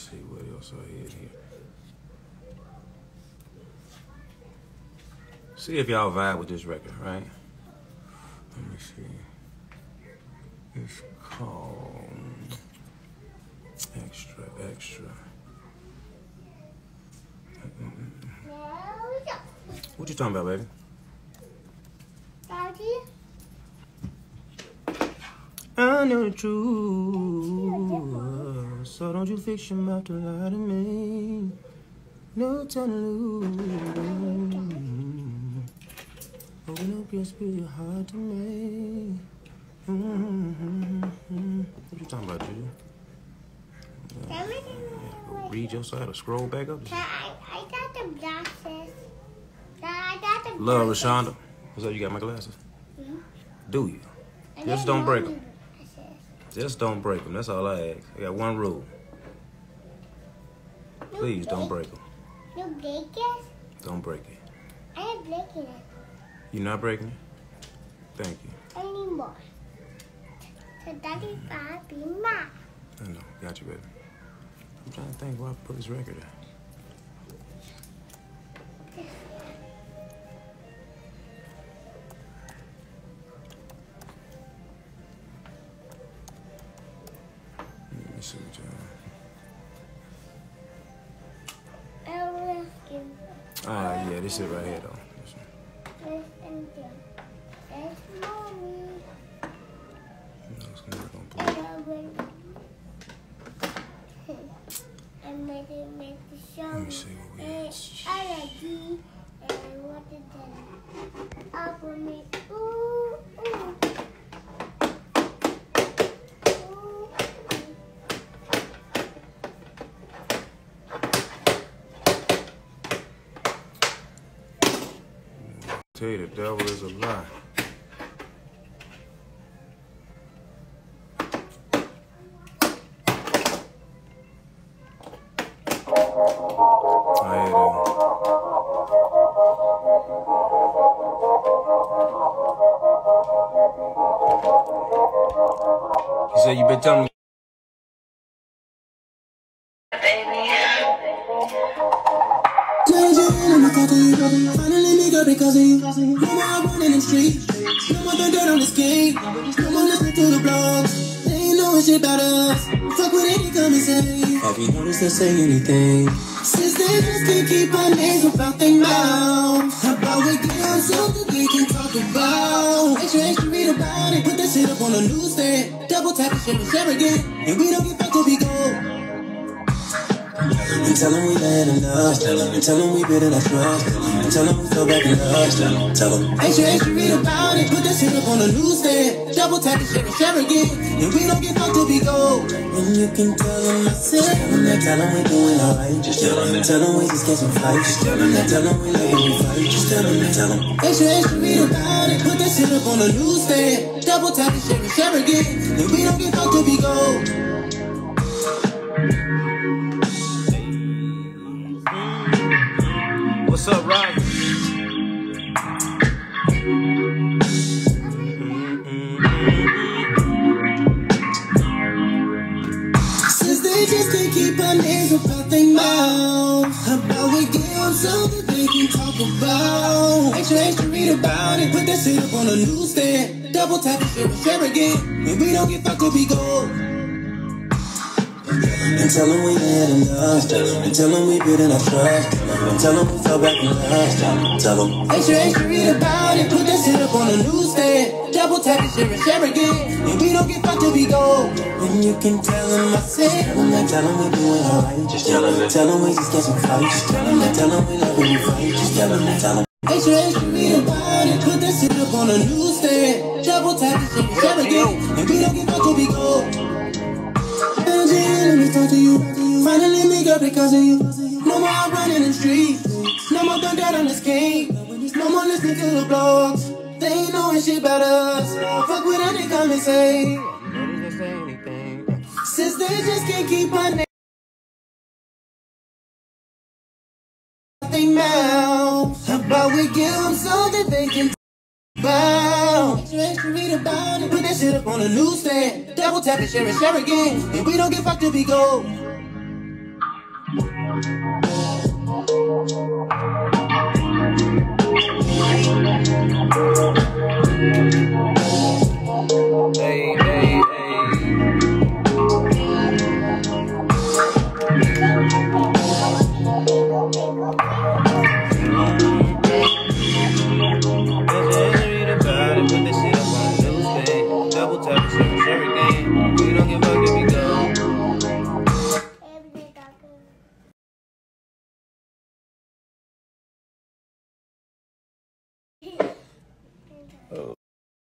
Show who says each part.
Speaker 1: see what else I had here. See if y'all vibe with this record, right? Let me see. It's called Extra Extra. What you talking about, baby?
Speaker 2: Daddy,
Speaker 1: I know the truth, so don't you fix your mouth to lie to me. No time to lose. Open up your spirit, your heart to me. Mm-hmm. What you talking about, Juju?
Speaker 2: let me
Speaker 1: read your side or scroll back up.
Speaker 2: I, I got the glasses. I got the
Speaker 1: Love,
Speaker 2: glasses.
Speaker 1: Rashonda. What's up? You got my glasses?
Speaker 2: Mhm.
Speaker 1: Do you?
Speaker 2: And
Speaker 1: Just don't break
Speaker 2: mommy
Speaker 1: 'em.
Speaker 2: glasses.
Speaker 1: Just don't break them. That's all I ask. I got one rule. Please don't
Speaker 2: break-
Speaker 1: break them.
Speaker 2: No breakers?
Speaker 1: Don't break it.
Speaker 2: I am breaking it
Speaker 1: You're not breaking it? Thank you.
Speaker 2: anymore. So daddy gonna be mad.
Speaker 1: I know. Got you, baby. I'm trying to think where I put this record at. See what.
Speaker 2: I give
Speaker 1: Ah, yeah, this is right here, though. This one.
Speaker 2: this and this. It's mommy.
Speaker 1: No, it's Tell you the devil is a lie. I hear that. You said you been telling me.
Speaker 3: Finally nigga because of you. No more running in the street. No more throwing dirt on this game. No more listening to the blogs. They ain't knowing shit about us. Fuck what any come and say. Have you noticed they say anything? Since they just can't keep our names about their mouth. How about we get on something they can talk about? Extra, extra, read about it. Put that shit up on the newsstand. Double tap and share and share again. And we don't get back till we go. And tell them we had enough. And tell them we better not trust. And tell them we fell back in love. Tell them. Extra, extra, read about it. Put that shit up on the newsstand. Double tap share and share again. And we don't get fucked till we go. And you can tell them I said. Tell them that, tell them we doing alright. Just tell them that. Tell them we just get some flights. Just tell them that. Tell them we love when we fight. Just tell them that. Tell them. Extra, extra, read about it. Put that shit up on the newsstand. Double tap share and share again. And we don't get fucked till we go. Mouth. About we get on something they can talk about? Extra, extra, read about it. Put that shit up on a newsstand. Double tap share and share again. And we don't get fucked till we go. And tell them we had enough. And tell them we built enough trust. And tell them we fell back in love. Tell them. Extra, extra, read about it. Put that shit up on the newsstand. Double tap and share and share again. And we don't get fucked till we go. And you can tell them I said. Them that, tell them we're doing alright. Just tell them. Tell them we just get some fights. Just tell them. Tell them we love when we fight. Just tell them. Tell them. Extra, extra, read about it. Put that shit up on the newsstand. Double tap and share and share again. And we don't get fucked till we go. Let me talk to you. Finally make up because of you. No more running in the streets. No more throwing dirt on this game. No more listening to the blogs. Knowing shit about. Fuck what any come and say. Since they just can't keep my name. They mouth. About we give them something they can about? Read about it. Put that shit up on the newsstand. Double tap and share and share again. And we don't get fucked till we go. Hey,